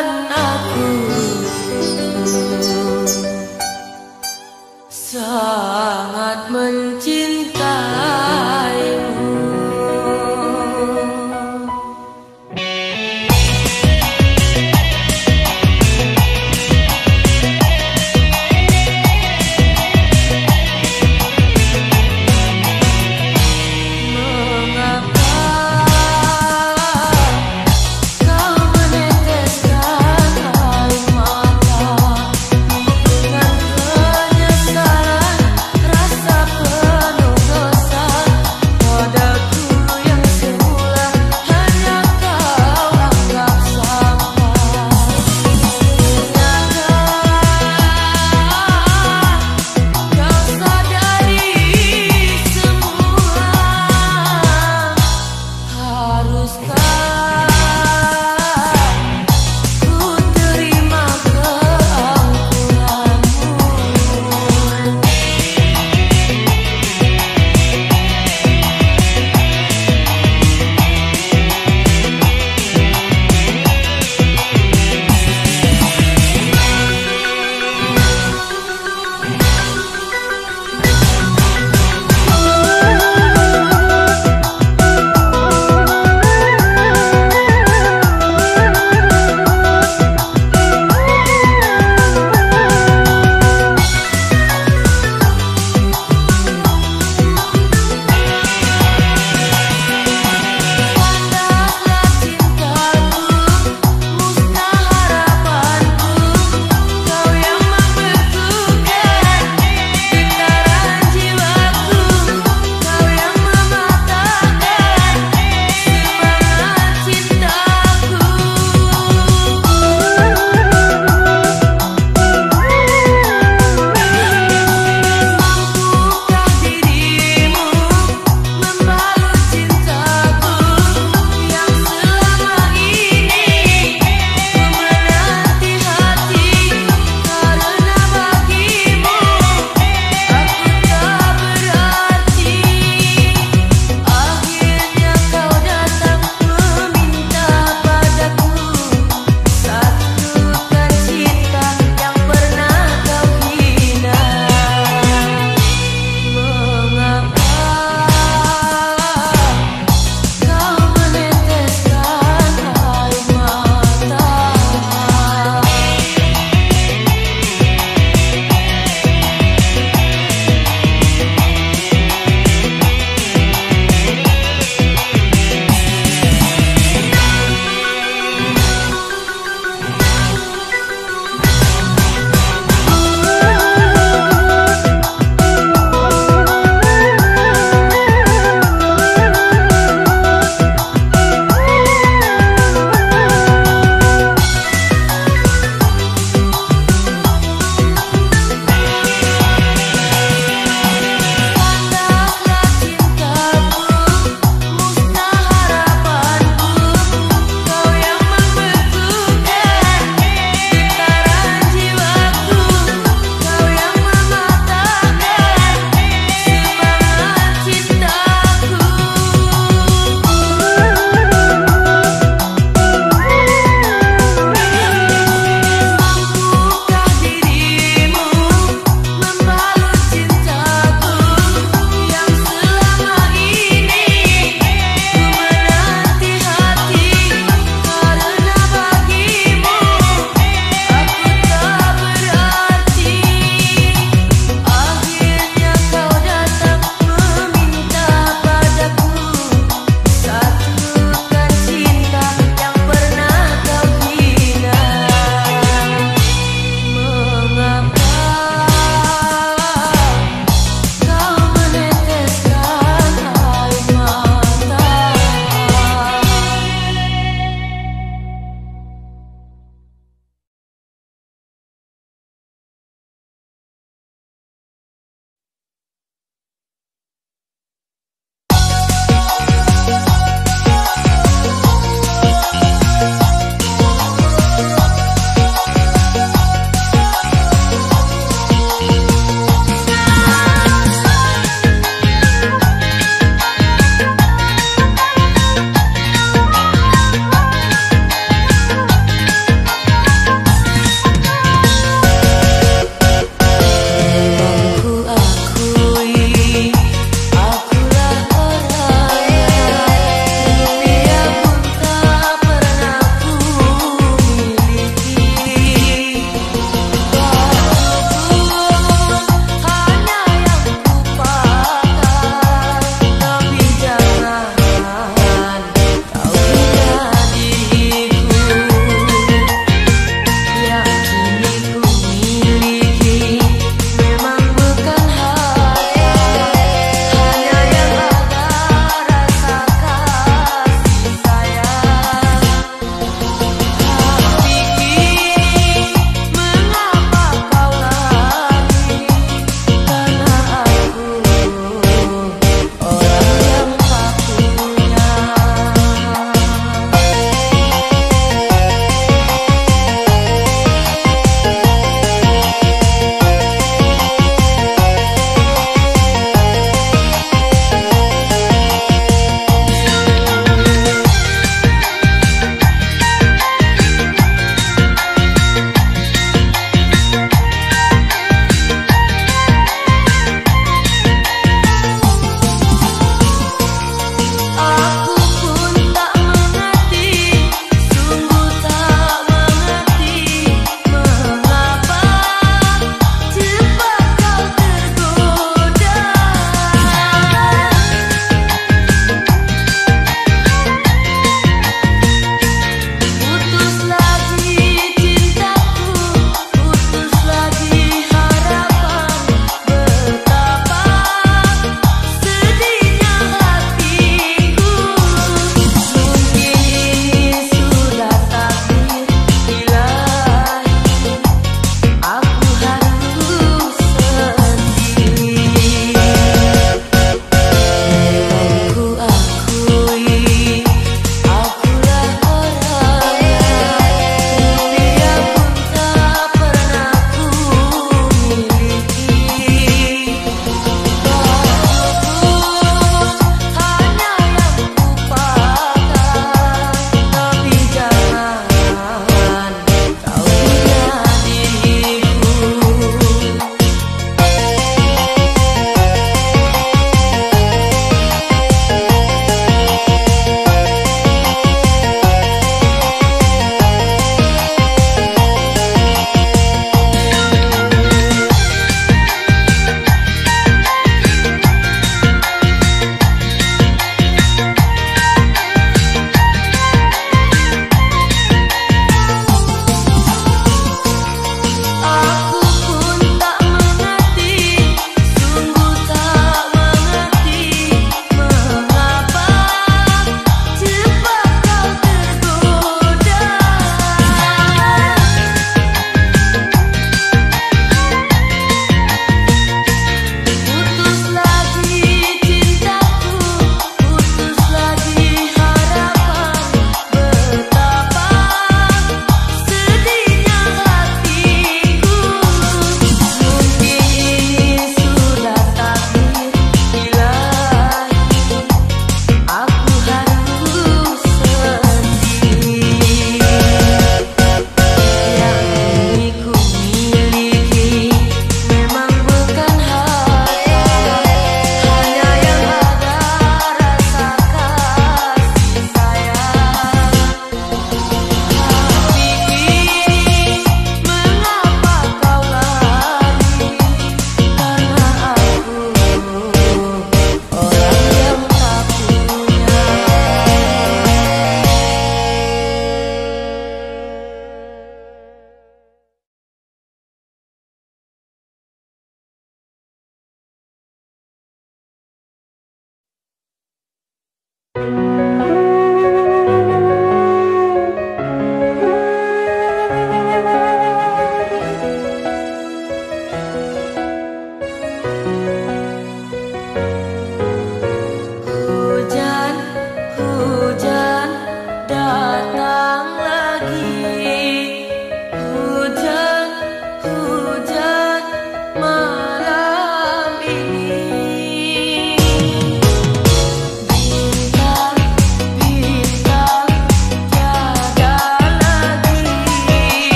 tinggalkan